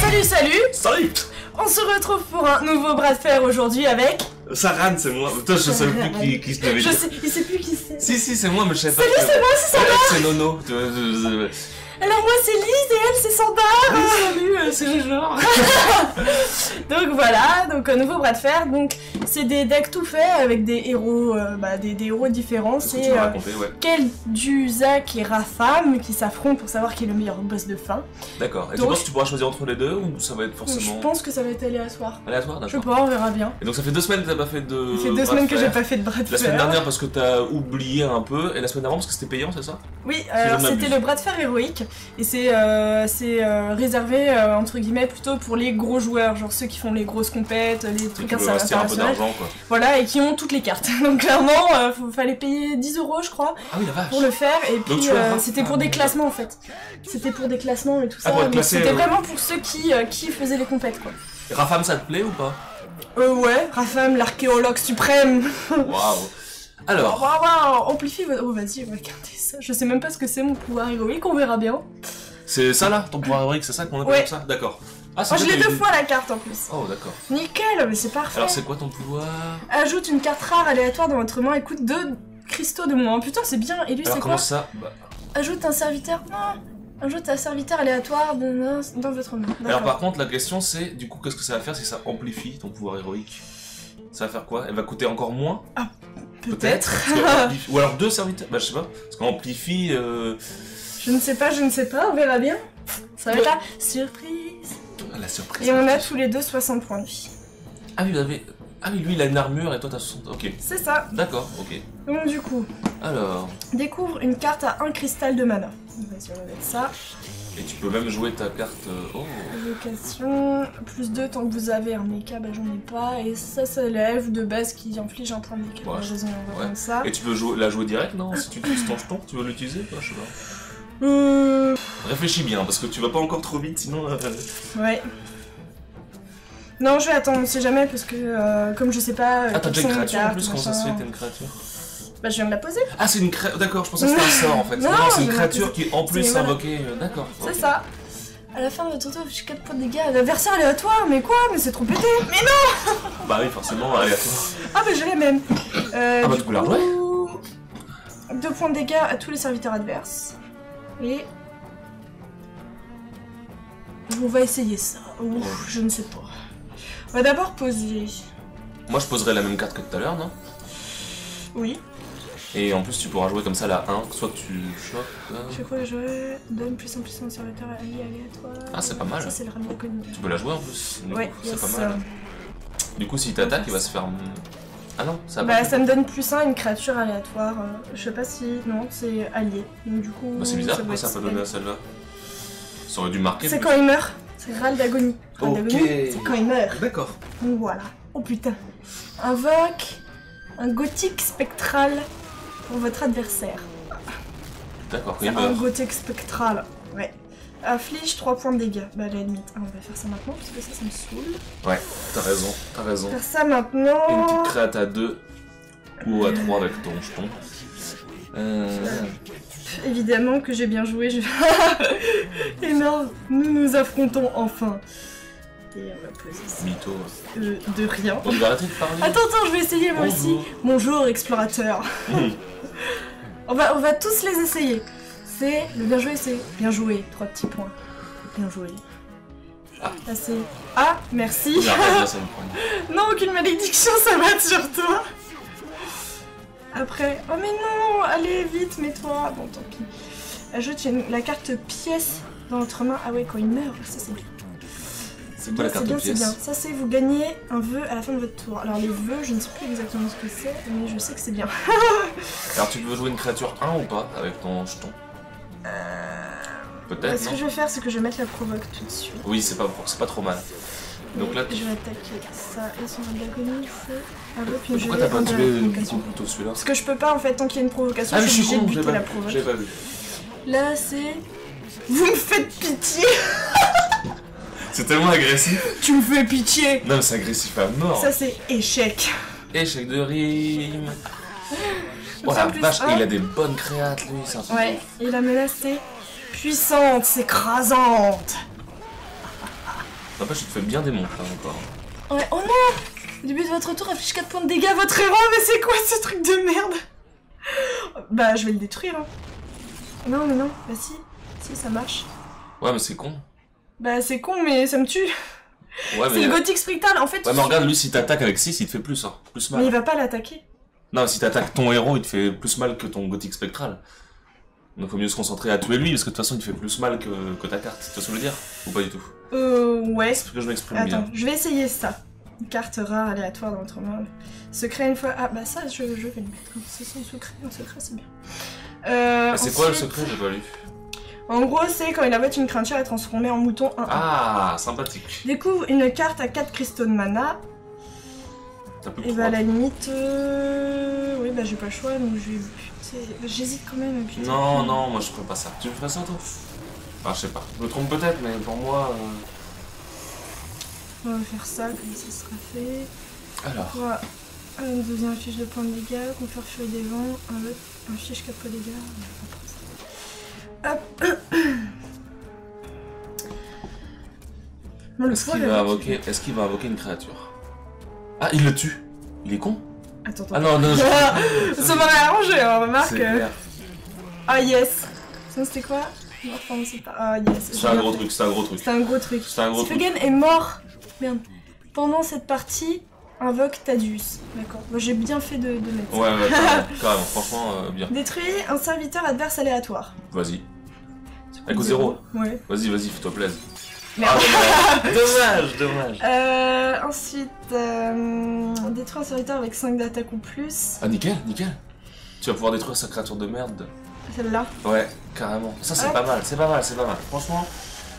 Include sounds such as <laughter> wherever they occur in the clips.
Salut, salut Salut On se retrouve pour un nouveau bras de fer aujourd'hui avec... Saran, c'est moi. Toi, je sais plus qui, qui je l'avais Je sais, il sait plus qui c'est. Si, si, c'est moi, mais je savais pas. Salut, c'est moi, c'est Ouais, C'est Nono. Tu Alors moi c'est Lise et elle c'est Sandra Salut, euh, c'est le genre. <laughs> Donc voilà, donc un nouveau bras de fer, donc c'est des decks tout faits avec des héros, euh, bah, des, des héros différents, C'est tu euh, ouais. Kel'Thuzak et Rafam qui s'affrontent pour savoir qui est le meilleur boss de fin. D'accord. Et tu Donc- penses que tu pourras choisir entre les deux ou ça va être forcément Je pense que ça va être aléatoire. aléatoire Je sais D'accord. pas, on verra bien. Et donc ça fait deux semaines que t'as pas fait de. Ça fait deux de semaines que j'ai fer. pas fait de bras de La semaine fer. dernière parce que t'as oublié un peu, et la semaine d'avant parce que c'était payant, c'est ça? Oui, ne m'abuse. c'était le bras de fer héroïque et c'est euh, c'est, euh, réservé euh, entre guillemets plutôt pour les gros joueurs, genre ceux qui font les grosses compètes, les trucs investir un peu d'argent quoi. Voilà, et qui ont toutes les cartes. <laughs> Donc clairement, euh, faut- fallait payer 10 euros je crois Ah oui, la vache pour le faire et puis euh, Rafam. c'était pour des classements en fait. C'était pour des classements et tout Ah, ça, c'était vraiment pour ceux qui, euh, qui faisaient les compètes quoi. Rafam, ça te plaît ou pas? Euh ouais, Rafam, l'archéologue suprême. <laughs> Waouh Alors, Waouh, waouh, amplifie votre... Oh vas-y, regardez ça. Je sais même pas ce que c'est mon pouvoir héroïque, on verra bien. c'est ça là, ton pouvoir héroïque, c'est ça qu'on appelle Ouais. comme ça? D'accord. Ah, je l'ai deux eu- fois la carte en plus. Oh, d'accord. Nickel, mais c'est parfait. Alors, c'est quoi ton pouvoir? Ajoute une carte rare aléatoire dans votre main et coûte deux cristaux de moins. Putain, c'est bien. Et lui, c'est comment quoi? ça? Bah, Ajoute un serviteur. Non Ajoute un serviteur aléatoire dans, votre main. Alors par contre la question c'est du coup qu'est-ce que ça va faire si ça amplifie ton pouvoir héroïque? Ça va faire quoi? Elle va coûter encore moins? Peut-être. <laughs> Amplifie- Ou alors deux serviteurs Bah je sais pas. Parce qu'amplifie... Euh... je ne sais pas, je ne sais pas, on verra bien. Ça va être la surprise. ah, La surprise. Et on a tous les deux 60 points de vie. Ah oui, vous avez... Ah oui, lui il a une armure et toi t'as 60... Ok. C'est ça. D'accord, ok. Donc du coup, Alors... découvre une carte à un cristal de mana. Vas-y, on va mettre ça. Et tu peux même jouer ta carte... euh, Oh Évocation, plus 2 tant que vous avez un mecha, bah j'en ai pas. Et ça s'élève de base qui inflige un point de mecha. Ouais. Vas-y, on va Ouais. ça. Et tu peux jouer, la jouer direct non Si tu utilises ton jeton, tu veux l'utiliser Je sais pas. Euh... Réfléchis bien parce que tu vas pas encore trop vite sinon... euh, Ouais. Non, je vais attendre, on sait jamais, parce que euh, comme je sais pas. Ah t'as déjà une créature en plus Comment ça se fait t'as une créature Bah, je viens de la poser. Ah, c'est une créature. D'accord, je pensais que c'était un sort en fait. <laughs> Non, Non, c'est une créature qui en plus invoquée. euh, D'accord. C'est ça. À la fin de votre tour, j'ai 4 points de dégâts. L'adversaire aléatoire, mais quoi? Mais c'est trop pété <laughs> Mais non Bah oui, forcément, à toi. Ah, mais je l'ai même euh, Ah bah, du la coup, 2 points de dégâts à tous les serviteurs adverses. Et. On va essayer ça. Je ne sais pas. On va d'abord poser. Moi, je poserais la même carte que tout à l'heure, non? Oui. Et en plus, tu pourras jouer comme ça la 1, soit que tu choques. euh, Je crois que je donne plus en plus un serviteur allié aléatoire. Ah, c'est pas mal. Ça, c'est le rame connu. Tu peux la jouer en plus. Du Ouais, coup, c'est pas mal. Du coup, s'il t'attaque, il va se faire. Ah non, ça va. Bah, ça me donne plus un une créature aléatoire. Je sais pas si. Non, c'est allié. Donc, du coup. Bah, c'est bizarre, pourquoi ça être peut donner à celle-là? Ça aurait dû marquer. C'est quand il meurt. C'est râle d'agonie. Râle Ok. d'agonie, c'est quand il meurt. D'accord. Donc voilà. Oh putain. Invoque un gothique spectral pour votre adversaire. D'accord, il un gothique spectral. Ouais. Afflige 3 points de dégâts. Bah, à la limite. Ah, on va faire ça maintenant parce que ça, ça me saoule. Ouais, t'as raison, t'as raison. Faire ça Et une maintenant. petite créate à 2 ou à 3 avec ton jeton. Euh... Évidemment que j'ai bien joué. Je... <laughs> Énorme. Nous nous affrontons enfin. Et on va poser ça. Mytho. Euh, de rien. On va arrêter de parler. Attends, attends, je vais essayer moi aussi. Bonjour. Explorateur. Mmh. <laughs> On va, on va tous les essayer. C'est le bien joué, c'est bien joué. Trois petits points. Bien joué. Ah. C'est ah merci. Là, ça me non, aucune malédiction, ça va être sur toi. Après, oh mais non, allez vite, mets-toi. Bon, tant pis. Ajoute une- la carte pièce dans votre main. Ah ouais, quand il meurt, ça c'est bien. C'est quoi bien, la c'est carte bien, c'est pièce bien. Ça c'est vous gagnez un vœu à la fin de votre tour. Alors les vœux, je ne sais plus exactement ce que c'est, mais je sais que c'est bien. <laughs> Alors tu veux jouer une créature 1 ou pas avec ton jeton Peut-être, Ce que je vais faire, c'est que je vais mettre la provoque tout de suite. Oui, c'est pas, c'est pas trop mal. Donc là, tu... je vais attaquer ça. Et son d'agonie, c'est une pourquoi t'as pas tué plutôt celui-là Parce que je peux pas en fait, tant qu'il y a une provocation, Ah, je suis obligée de buter la. J'ai provoque. pas vu. Là, c'est. Vous me faites pitié <laughs> C'est tellement agressif. Tu me fais pitié Non, mais c'est agressif à mort. Ça, c'est échec. Échec de rime. Oh la vache, un. il a des bonnes créates lui, c'est un truc de Ouais, et la menace c'est puissante, c'est écrasante. N'empêche, tu te fais bien démonter là encore. Ouais, oh non début de votre tour, affiche 4 points de dégâts à votre héros, mais c'est quoi ce truc de merde? Bah, je vais le détruire. Hein. Non, mais non, bah si, si, ça marche. Ouais, mais c'est con. Bah, c'est con, mais ça me tue. Ouais, C'est mais. le gothique spectral, en fait. Ouais, mais regarde, lui, si t'attaques avec 6, il te fait plus, hein. Plus Mais il mal. va pas l'attaquer. Non, si t'attaques ton héros, il te fait plus mal que ton gothique spectral. Donc faut mieux se concentrer à tuer lui, parce que de toute façon, il te fait plus mal que, que ta carte. Tu vois ce que je veux dire? Ou pas du tout? Euh, ouais. C'est que je m'exprime Attends, bien. je vais essayer ça. Une carte rare aléatoire dans votre main. Secret une fois. Ah, bah ça, je, je vais le mettre. C'est son secret. Un secret, c'est bien. Euh, Ah, c'est quoi le secret? J'ai pas lu. En gros, c'est quand il abat une elle est transformée en mouton 1-1. Ah, sympathique. Découvre une carte à 4 cristaux de mana. Et bah, à la limite. Euh... Oui, bah, j'ai pas le choix, donc je vais. Bah, J'hésite quand même. Non, non, moi je ferais pas ça. Tu me ferais ça toi? Enfin, je sais pas. Je me trompe peut-être, mais pour moi. euh, On va faire ça, comme ça sera fait. Alors. Voilà. Une deuxième fiche de points de dégâts, confère furie des vents, un autre, un fiche 4 points de dégâts. Hop Est-ce qu'il va invoquer... Va une créature? Ah, il le tue Il est con Attends, attends. Ah non, non, je... <laughs> Ça m'aurait arrangé, hein, remarque. Ah yes Ça c'était quoi? Ah yes C'est un gros truc, c'est un gros truc. C'est un gros truc. C'est un gros truc. Est mort Merde. Pendant cette partie, invoque Tadius. D'accord. Moi j'ai bien fait de, de mettre. Ouais, ouais, carrément, <laughs> carrément. franchement, euh, bien. Détruis un serviteur adverse aléatoire. Vas-y. Avec au zéro Ouais. Vas-y, vas-y, fais-toi plaisir. Merde. Ah, <laughs> dommage, dommage. Euh, ensuite, euh, détruis un serviteur avec 5 d'attaque ou plus. Ah, nickel, nickel. Tu vas pouvoir détruire sa créature de merde. Celle-là. Ouais, carrément. Ça, c'est pas mal, c'est pas mal, c'est pas mal. Franchement.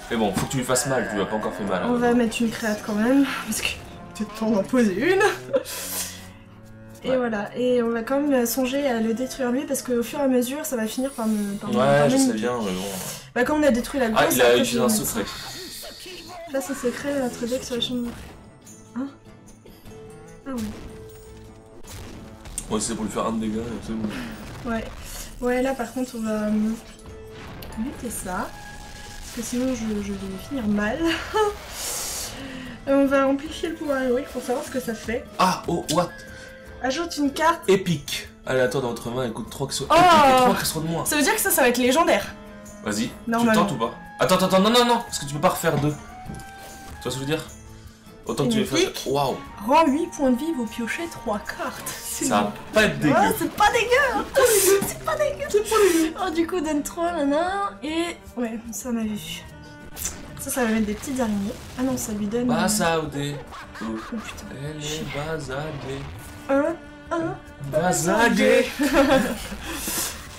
Mais bon, faut que tu lui fasses mal, tu lui as pas encore fait mal. On hein. va mettre une créate quand même, <laughs> parce que peut-être temps d'en poser une. <laughs> Et Ouais. voilà, et on va quand même songer à le détruire lui, parce qu'au fur et à mesure, ça va finir par me. Par me- par Ouais, je sais bien, mais bon. Bah, quand on a détruit la Ah, il a utilisé un secret. ça. Là, c'est secret, notre deck sur la chambre. Hein Ah oui. Ouais, c'est pour lui faire un de dégâts, c'est bon. Ouais. Ouais, là par contre, on va euh, lutter ça. Parce que sinon, je, je vais finir mal. <laughs> Et on va amplifier le pouvoir héroïque pour savoir ce que ça fait. Ah, oh, what? Ajoute une carte. Épique. Aléatoire dans votre main, écoute 3 qui sont Oh épiques et 3 qui sont de moins. Ça veut dire que ça, ça va être légendaire. Vas-y, tu tentes ou pas Attends, attends, attends, non, non, non, parce que tu peux pas refaire deux. Tu vois ce que je veux dire Autant que tu les fasses. Waouh, Rends 8 points de vie, vous piochez 3 cartes. <laughs> Ça va pas être dégueu. C'est pas dégueu hein. <laughs> <laughs> C'est pas dégueu C'est pas dégueu Oh, du coup, donne 3, nana, et... Ouais, ça on avait vu. Ça, ça va mettre des petites araignées. Ah non, ça lui donne... Euh, Odé. Oh putain. Elle est basadée. Un, un... Basadée.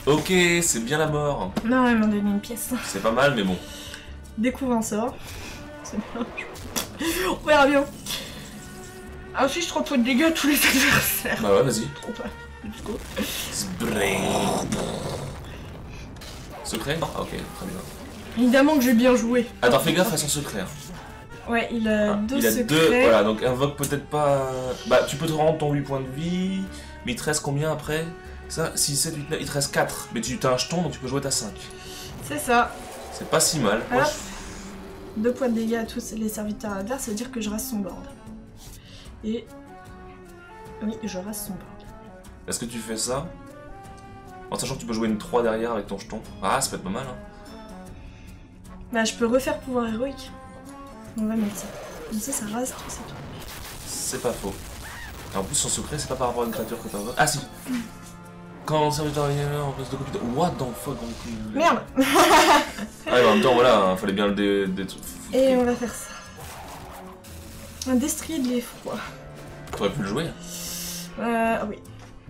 Ok, c'est bien la mort. Non, elle m'a donné une pièce. C'est pas mal, mais bon. Découvre un sort. C'est bien. On verra bien. Ensuite, je transfère de dégâts à tous les adversaires. Bah ouais, vas-y. Trop pas. Let's go. Secret? Ah, ok, très bien. Évidemment que j'ai bien joué. Attends, fais gaffe à son secret. hein. Ouais, il a Ah, deux il a secrets. deux, voilà, donc invoque peut-être pas. Bah, tu peux te rendre ton 8 points de vie, mais il te reste combien après? Ça, 6, 7, 8, 9, il te reste 4. Mais tu t'as un jeton, donc tu peux jouer ta 5. C'est ça. C'est pas si mal. Moi. Deux points de dégâts à tous les serviteurs adverses, ça veut dire que je reste son board. Et... Oui, je reste son board. Est-ce que tu fais ça? En sachant que tu peux jouer une 3 derrière avec ton jeton. Ah, ça peut être pas mal, hein. Bah, je peux refaire pouvoir héroïque. On va mettre ça. Comme ça, ça rase tout, c'est tout. C'est pas faux. Et en plus, son secret, c'est pas par rapport à une créature que t'invoques. Ah, si Quand le serviteur est en place de copie de. What the fuck on- Merde <laughs> Ah, mais en même temps, voilà, hein, fallait bien le dé. dé- Et on va faire ça. Un destrier de l'effroi. T'aurais pu le jouer. Euh, ah oui.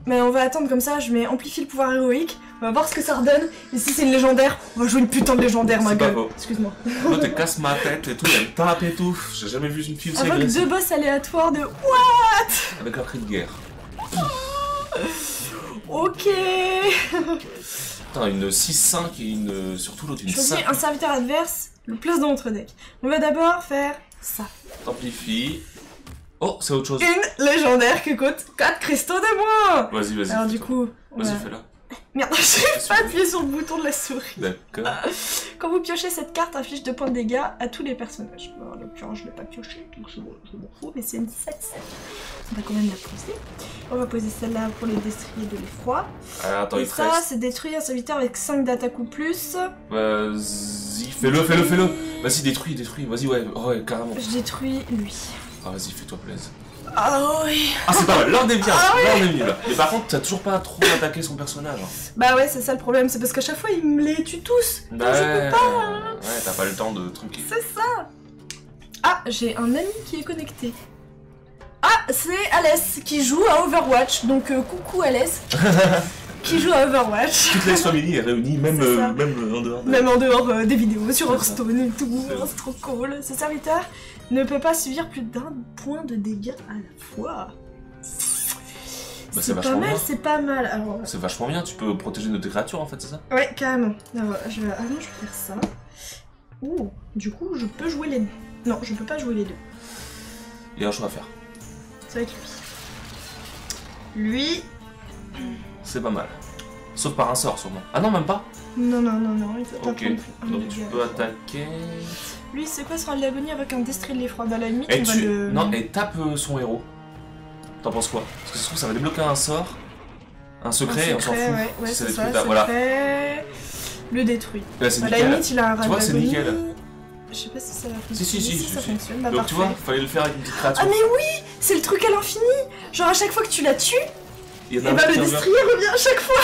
Mais on va attendre comme ça, je mets amplifier le pouvoir héroïque, on va voir ce que ça redonne, et si c'est une légendaire, on va jouer une putain de légendaire, ma C'est pas gueule. Excuse-moi. Toi, t'es casse ma tête et tout, elle tape et tout. J'ai jamais vu une fille aussi agressive. deux boss aléatoires de Avec leur cri de guerre. <laughs> Ok Putain, une 6-5 et une. Surtout l'autre, une Choisis 5. un serviteur adverse, le place dans notre deck. On va d'abord faire ça. T'amplifies. Oh, c'est autre chose. une légendaire qui coûte 4 cristaux de moins Vas-y, vas-y. Alors du coup... Vas-y, fais-la. Merde, <laughs> j'ai pas appuyé sur le bouton de la souris. D'accord. <laughs> Quand vous piochez cette carte, inflige 2 points de dégâts à tous les personnages. Bon, en l'occurrence, je l'ai pas pioché, donc je m'en je m'en fous, mais c'est une 7 On va quand même la poser. On va poser celle-là pour les destriers de l'effroi. Attends, Et il ça, reste. c'est détruire un serviteur avec 5 d'attaque ou plus. Vas-y, fais-le, fais-le, fais-le. Vas-y, détruis, détruis. Vas-y, ouais, oh, ouais, carrément. Je détruis lui. Ah, vas-y, fais-toi plaisir. Ah oui Ah, c'est pas mal. Là, on est bien. Ah Là, on est mieux. Là. Mais par contre, t'as toujours pas trop attaqué son personnage. hein. Bah ouais, c'est ça le problème, c'est parce qu'à chaque fois, il me les tue tous. Donc je peux pas. hein. Ouais, t'as pas le temps de truquer. C'est ça Ah, j'ai un ami qui est connecté. Ah, c'est Alès qui joue à Overwatch. Donc euh, coucou Alès. <laughs> qui joue à Overwatch. Toute la famille est réunie, même, euh, même euh, en dehors. de- Même en dehors euh, des vidéos sur Hearthstone et tout. C'est Oh. C'est trop cool. Ce serviteur ne peut pas subir plus d'un point de dégâts à la fois. Bah, c'est pas mal, c'est pas mal. Alors, C'est vachement bien, tu peux protéger de tes créatures en fait, c'est ça? Ouais, carrément. Alors, je vais... Ah non, je vais faire ça. Ouh, du coup, je peux jouer les deux. Non, je peux pas jouer les deux. Il y a un choix à faire. Ça va être lui. Lui. C'est pas mal. Sauf par un sort sûrement. Ah non, même pas Non, non, non, non, il faut pas Ok. Donc tu peux attaquer. Lui, c'est quoi sera l'agonie avec un destrier de l'effroi Bah, la limite, Et on va tu. le. Non, et tape euh, son héros. T'en penses quoi? Parce que ça se trouve, ça va débloquer un sort, un secret, Un on s'en secret, fout. Ouais, ouais, Si c'est ça. voilà. Le détruit. Là, c'est Bah, la limite, il a un Tu vois, c'est nickel. Je sais pas si ça va Si, fonctionner. si, si, ça si, si. fonctionne. Bah, Donc parfait. tu vois, fallait le faire avec une petite créature. Ah, mais oui C'est le truc à l'infini Genre, à chaque fois que tu la tues, Il y en et a un bah, qui le destrier revient à chaque fois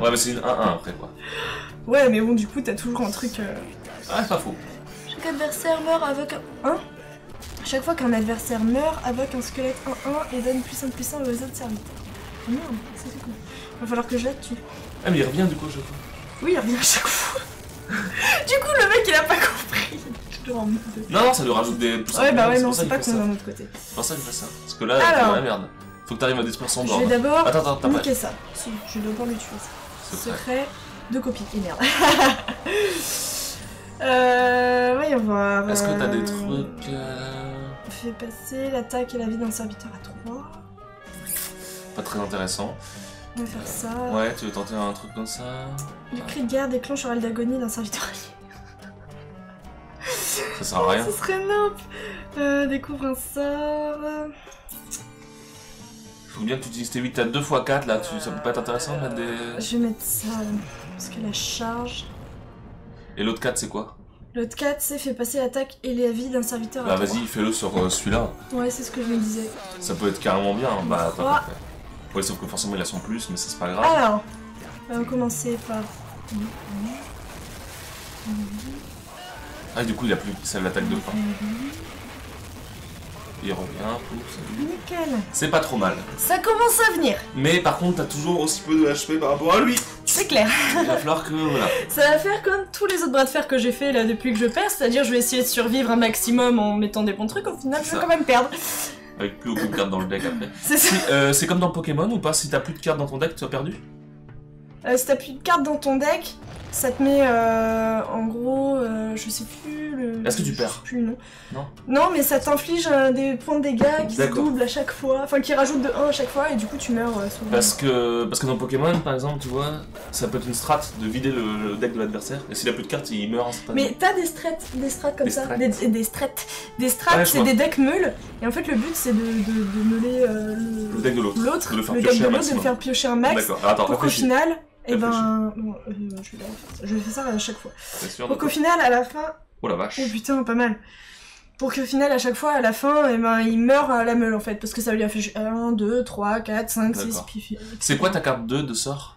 Ouais, mais c'est une 1-1 après quoi. Ouais, mais bon, du coup, t'as toujours un truc. euh, Ah, c'est pas faux. Chaque adversaire meurt avec un. Hein? Chaque fois qu'un adversaire meurt avec un squelette 1-1 et donne plus 1 plus 1 aux autres serviteurs. Oh merde, ça c'est cool. Va falloir que je la tue. Ah, mais il revient du coup, je crois. Oui, il revient à chaque fois. <laughs> du coup, le mec il a pas compris. Est. Non, non, ça lui rajoute des plus Ouais, bah ouais, non, c'est qu'il pas fait con ça. d'un autre côté. C'est pour ça qu'il fait ça. Parce que là, Alors. la merde. Faut que t'arrives à détruire son Je bord. vais d'abord Attends, attends, niquer ça. Si, je vais d'abord le tuer ça. Secret de copie. Et merde. <laughs> euh. Voyons voir. Est-ce que t'as des euh, trucs. euh, Fais passer l'attaque et la vie d'un serviteur à 3. Pas très intéressants. On va faire ça. Ouais, tu veux tenter un truc comme ça? Le cri de guerre déclenche râle d'agonie d'un serviteur allié. Ça sert à rien. Ce serait nimp euh, Découvre un sort. Faut bien que tu utilises tes 8 à 2 x 4 là, tu... ça peut pas être intéressant de mettre des. Je vais mettre ça parce que la charge. Et l'autre 4 c'est quoi? L'autre 4, c'est fait passer l'attaque et la vie d'un serviteur Bah à vas-y, fais-le sur euh, celui-là. Ouais, c'est ce que je me disais. Ça peut être carrément bien. Bah attends, parfait. Ouais, sauf que forcément il a son plus, mais ça c'est pas grave. Alors, on va commencer par. Ah, du coup il a plus. Ça l'attaque de fin. Il revient, pouf, salut. Nickel. C'est pas trop mal. Ça commence à venir, Mais par contre, t'as toujours aussi peu de HP par rapport à lui. c'est clair. Il va falloir que. Voilà. <laughs> Ça va faire comme tous les autres bras de fer que j'ai fait là depuis que je perds, c'est-à-dire je vais essayer de survivre un maximum en mettant des bons trucs, au final je vais quand même perdre. Avec plus aucune carte dans le deck après. <laughs> C'est ça. Si, euh, c'est comme dans Pokémon ou pas? Si t'as plus de cartes dans ton deck, tu as perdu? Euh, si t'as plus de cartes dans ton deck, ça te met euh, en gros, euh, je sais plus le. Est-ce que tu je perds sais plus le nom. Non. Non, mais ça t'inflige euh, des points de dégâts qui se D'accord. doublent à chaque fois, enfin qui rajoutent de 1 à chaque fois et du coup tu meurs euh, souvent. Parce que, parce que dans Pokémon, par exemple, tu vois, ça peut être une strat de vider le, le deck de l'adversaire. Et s'il a plus de cartes, il meurt instantanément. Mais t'as des strats, des strats comme Des ça, strats. des, des strats. Des strats, Ouais, je c'est vois. des decks meules, et en fait le but c'est de, de, de meuler euh, le, Le deck de l'autre. l'autre, De le faire deck piocher de un l'autre, de le maximum. faire piocher un max, D'accord, Alors, attends, pour qu'au réfléchis. final, et Réfléchis. ben. Bon, euh, je, vais faire ça. je vais faire ça à chaque fois. Sûr Pour de qu'au final, à la fin, Oh la vache. Oh putain, pas mal. Pour qu'au final, à chaque fois, à la fin, eh ben, il meurt à la meule en fait. Parce que ça lui a fait 1, 2, 3, 4, 5, 6, D'accord. puis. C'est quoi ta carte 2 de sort?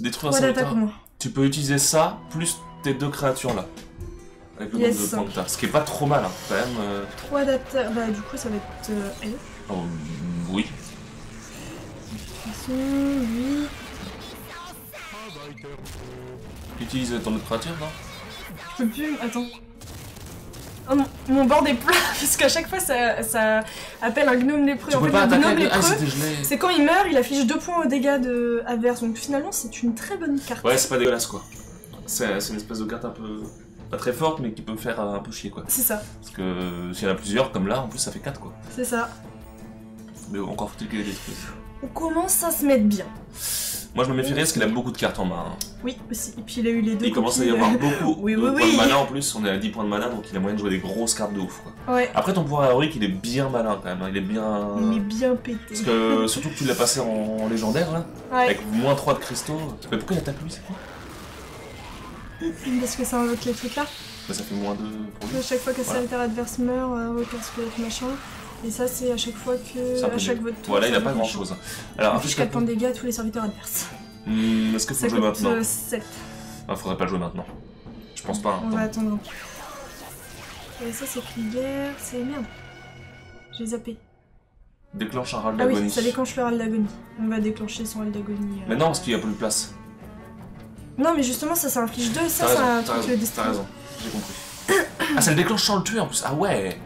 Détruire un 3 d'attaque serviteur. au moins. Tu peux utiliser ça plus tes deux créatures là. Avec le Yes. nombre de points que t'as. Ce qui est pas trop mal, hein, quand même. euh, 3 d'attaque. Bah, du coup, ça va être. Euh. De oh, oui. toute façon, lui. Tu utilises ton autre créature, non Je peux plus. Attends. Oh non, mon board est plat <laughs> parce qu'à chaque fois ça, ça appelle un gnome lépreux. Tu en peux fait, pas attaquer gnome. Ah, lépreux, c'est quand il meurt, il affiche 2 points au dégâts de adverse. Donc finalement, c'est une très bonne carte. Ouais, c'est pas dégueulasse quoi. C'est une espèce de carte un peu. pas très forte, mais qui peut faire un peu chier quoi. C'est ça, Parce que s'il y en a plusieurs, comme là, en plus ça fait 4 quoi. c'est ça. Mais encore faut-il qu'il des trucs. On commence à se mettre bien. Moi je me méfierais parce qu'il a beaucoup de cartes en main. hein. Oui, aussi. Et puis il a eu les deux Il commence à y copies, avoir beaucoup Oui, <laughs> de oui, points oui. de mana en plus, on est à 10 points de mana donc il a moyen de jouer des grosses cartes de ouf quoi. Ouais, Après ton pouvoir héroïque il est bien malin quand même, hein. il est bien. il est bien pété. Parce que <laughs> surtout que tu l'as passé en légendaire là, Ouais, avec moins 3 de cristaux. Mais pourquoi il attaque lui c'est quoi? Parce que ça invoque les trucs là. Bah ça fait moins 2 pour lui. À chaque fois que Voilà. serviteur adverse meurt, euh, invoque un squelette machin. Et ça, c'est à chaque fois que. À chaque vote tour. Voilà, il a ça pas grand chose. Alors, affiche 4 points de dégâts à tous les serviteurs adverses. Hmm, Est-ce qu'il faut Ça jouer maintenant 7. Ah, faudrait pas le jouer maintenant. Je pense pas. hein. On va attendre. Et ça, c'est Krieger. C'est merde. J'ai zappé. Déclenche un râle Ah oui, d'agonie. ça déclenche le râle d'agonie. On va déclencher son râle d'agonie. euh. Mais non, parce qu'il y a plus de place. Non, mais justement, ça, ça inflige 2. Ça, c'est un truc raison, de t'as destin. raison. J'ai compris. <coughs> Ah, ça le déclenche sans le tuer en plus. Ah ouais.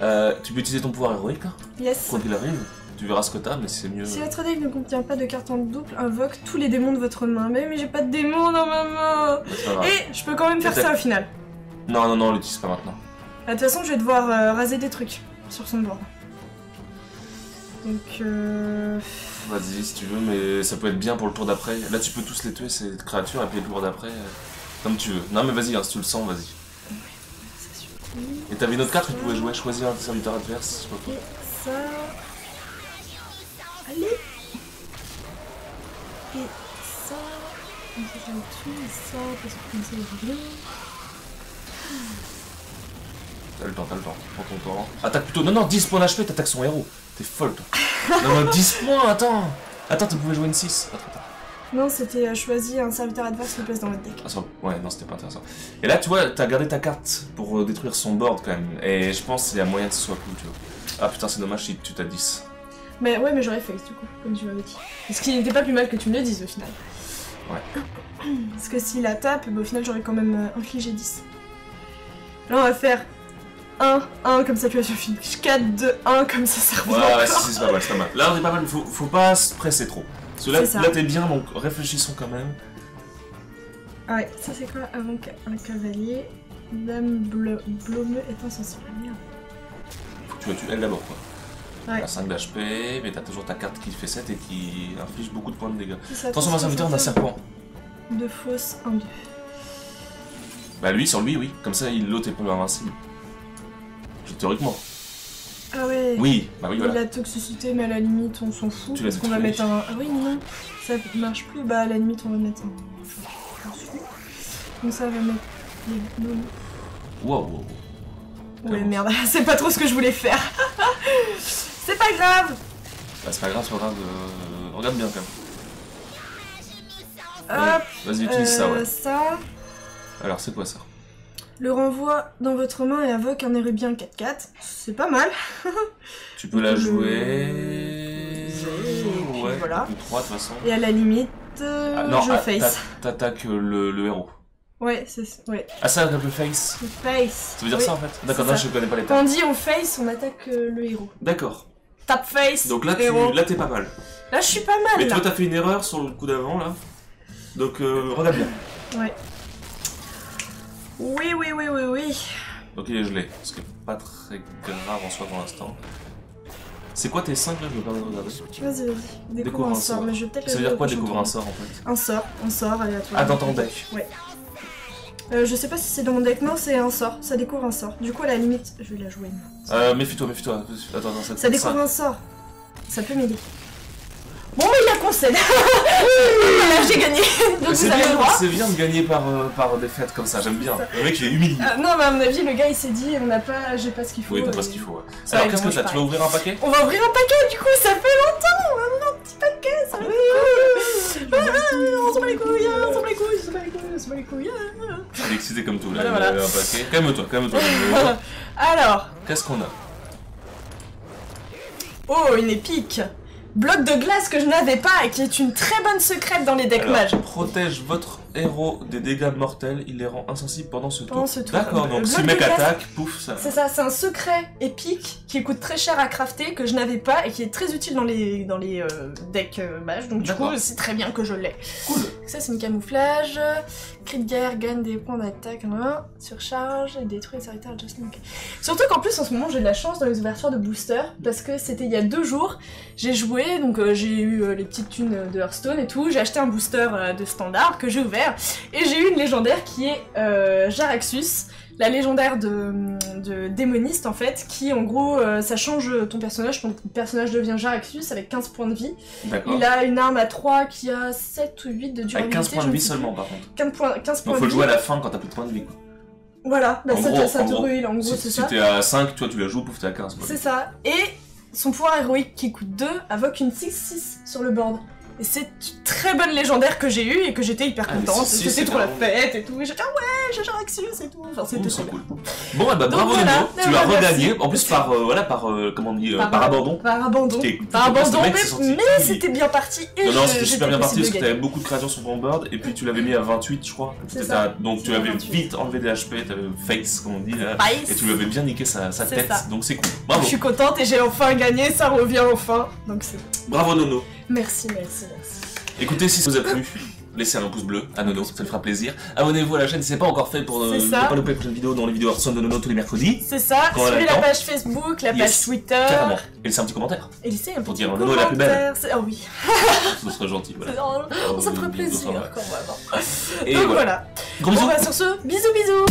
Euh, tu peux utiliser ton pouvoir héroïque, hein, Yes. quoi qu'il arrive. Tu verras ce que t'as, mais c'est mieux. Si votre deck ne contient pas de cartes en double, invoque tous les démons de votre main. Mais, mais j'ai pas de démons dans ma main. Et je peux quand même faire ça au final. Non, non, non, l'utilise pas maintenant. Ah, De toute façon, je vais devoir euh, raser des trucs sur son board. Donc, euh... Vas-y, si tu veux, mais ça peut être bien pour le tour d'après. Là, tu peux tous les tuer, ces créatures, et puis le tour d'après, euh, comme tu veux. Non, mais vas-y, hein, si tu le sens, vas-y. Et t'avais une autre carte que tu pouvais jouer, choisir un serviteur adverse, je sais pas quoi. Et ça. Allez Et ça. Comme ça, ça me tue. Et ça, parce que comme ça, il bien. T'as le temps, t'as le temps. Prends ton temps. Attaque plutôt. Non, non, 10 points d'HP, t'attaques son héros. T'es folle, toi. non, non, 10 points, attends. Attends, tu pouvais jouer une 6. Attends, attends. Non, c'était euh, choisir un serviteur adverse qui place dans votre deck. Ah, ça- ouais, non, c'était pas intéressant. Et là, tu vois, t'as gardé ta carte pour euh, détruire son board quand même. Et je pense qu'il y a moyen que ce soit cool, tu vois. Ah putain, c'est dommage si tu t'as 10. Mais ouais, mais j'aurais face du coup, comme tu m'avais dit. Parce qu'il n'était pas plus mal que tu me le dises au final. Ouais. <clears throat> Parce que s'il la tape, bah, au final j'aurais quand même euh, infligé 10. Là on va faire 1, 1, comme ça tu vas sur finish. 4, 2, 1, comme ça ça revient Ouais, ouais, encore. si, si, c'est pas mal, c'est pas mal. Là, on est pas mal, faut, faut pas se presser trop. Parce que là, C'est ça. là t'es bien, donc réfléchissons quand même. Ah ouais, ça c'est quoi avant qu'un cavalier Dame bleu, bleu est insensible. Merde. Faut que tu la tues elle d'abord, quoi. Ouais. A 5 d'HP, mais t'as toujours ta carte qui fait 7 et qui inflige beaucoup de points de dégâts. Attention, un serviteur d'un serpent. De fausse 1, 2. Bah, lui, sur lui, oui. Comme ça, il l'autre est plus invincible. Théoriquement. Ah ouais. Oui, bah oui, Il voilà. a toxicité, mais à la limite, on s'en fout. Tu parce qu'on va mettre un. Ah oui, non, ça marche plus. Bah, à la limite, on va mettre un. Donc, ça va mettre les. Wow, wow, wow. Ouais, merde, <laughs> c'est pas trop ce que je voulais faire. <laughs> c'est pas grave. Bah, c'est pas grave, regarde, euh, regarde bien quand même. Hop. Vas-y, utilise ça, euh, ouais. ça. Alors, c'est quoi ça? Le renvoie dans votre main et invoque un érubien 4-4. C'est pas mal. Tu peux la Le- jouer. Ouais, voilà. plus 3 de toute façon. Et à la limite, euh, Ah, non, je ah, face. t'a- t'attaques euh, le, le héros. Ouais, c'est ouais. Ah, ça, le face. Je face. Ça veut dire Oui. ça en fait D'accord, non, je connais pas les Quand on termes. dit on face, on attaque euh, le héros. D'accord. Tap face. Donc là, tu, héros. là, t'es pas mal. Là, je suis pas mal. Mais là. toi, t'as fait une erreur sur le coup d'avant là. Donc, euh, regarde bien. Ouais. Oui, oui, oui, oui, oui. Donc, il est gelé. Ce qui est pas très grave en soi pour l'instant. C'est quoi tes 5 là Je me permets de regarder. Vas-y, vas-y. Découvre, un sort. Mais je vais peut-être Ça veut dire quoi découvrir un sort en fait. Un sort, un sort aléatoire. Ah, dans ton deck. Ouais. Euh, je sais pas si c'est dans mon deck, non, c'est un sort. Ça découvre un sort. Du coup, à la limite, je vais la jouer. Euh, méfie-toi, méfie-toi. Attends, attends, Ça découvre un sort. Ça peut m'aider. Bon, il la concède. <laughs> Voilà, j'ai gagné. Donc C'est vous avez le bien, droit. c'est bien de gagner par, euh, par défaite comme ça, j'aime bien. Le mec il est humilié. Euh, non, mais à mon avis, le gars il s'est dit, on n'a pas, j'ai pas ce qu'il faut. Oui, t'as pas ce qu'il faut. ouais. Alors qu'est-ce que t'as Tu vas ouvrir un paquet? On va ouvrir un paquet, du coup, ça fait longtemps. On va ouvrir un petit paquet, ça va être cool. Ah, on s'en bat les couilles, on s'en bat les couilles, on s'en bat les couilles, on s'en bat les couilles. Il est excité comme tout là, il a un paquet. Calme-toi, calme-toi. <laughs> Alors, Qu'est-ce qu'on a? Oh, une épique. Bloc de glace que je n'avais pas et qui est une très bonne secrète dans les decks Alors, mages. protège votre héros des dégâts mortels, il les rend insensibles pendant ce tour. Pendant ce tour. D'accord, donc si le mec attaque, pouf, ça. C'est ça, c'est un secret épique qui coûte très cher à crafter, que je n'avais pas et qui est très utile dans les, dans les euh, decks euh, mages. Donc du coup, c'est très bien que je l'ai. Cool. Ça, c'est une camouflage. Cri de guerre, gagne des points d'attaque, surcharge et détruit les serviteurs. Surtout qu'en plus, en ce moment, j'ai de la chance dans les ouvertures de booster parce que c'était il y a deux jours. J'ai joué, donc euh, j'ai eu euh, les petites thunes de Hearthstone et tout. J'ai acheté un booster euh, de standard que j'ai ouvert et j'ai eu une légendaire qui est Jaraxus. La légendaire de, de démoniste en fait, qui en gros euh, ça change ton personnage, ton personnage devient Jaraxus avec 15 points de vie. Il a une arme à 3 qui a 7 ou 8 de durabilité. Avec 15 points de vie seulement, par contre. 15 points, 15 points Donc faut de le jouer à la fin quand t'as plus de points de vie. Quoi. Voilà, bah En ça, gros, te- ça en te gros. ruine, en gros Si, c'est si ça. t'es à 5, toi tu la joues, pouf, t'es à 15. quoi. C'est ça. Et son pouvoir héroïque qui coûte 2 invoque une 6-6 sur le board. Et c'est une très bonne légendaire que j'ai eue et que j'étais hyper Ah, contente. 6-6, C'était trop la fête et tout. Et j'étais ah ouais, j'ai Jaraxus et tout. Enfin, c'était trop cool. Bon, eh bah, Donc bravo voilà. Nono, tu l'as regagné. En plus, par, euh, voilà, par, euh, comment on dit, euh, Par- par abandon. Par abandon. Par abandon, mais, c'était bien parti. Et Non, non, c'était super bien parti parce que t'avais beaucoup de créations sur ton board et puis tu l'avais mis à 28, je crois. Donc tu C'est à avais 28. vite enlevé des HP, t'avais face, comme on dit là. Et tu lui avais bien niqué sa, tête, donc c'est cool. Je suis contente et j'ai enfin gagné, ça revient enfin. Donc c'est bravo Nono. Merci, merci, merci. Écoutez, si ça vous a plu, laissez un pouce bleu à Nono, ça le fera plaisir. Abonnez-vous à la chaîne si ce n'est pas encore fait pour euh, ne pas louper les prochaines vidéos dans les vidéos Hearthstone de Nono tous les mercredis. C'est ça, suivez la page Facebook, la page Twitter. Carrément. Et laissez un petit commentaire. Et laissez un petit Pour dire Nono est la plus belle. Ah oh, oui. <laughs> ce serait gentil, voilà. Euh, on, s'en ferait plaisir quand Et Donc voilà. Gros bisous. Bon, bah, sur ce, bisous bisous.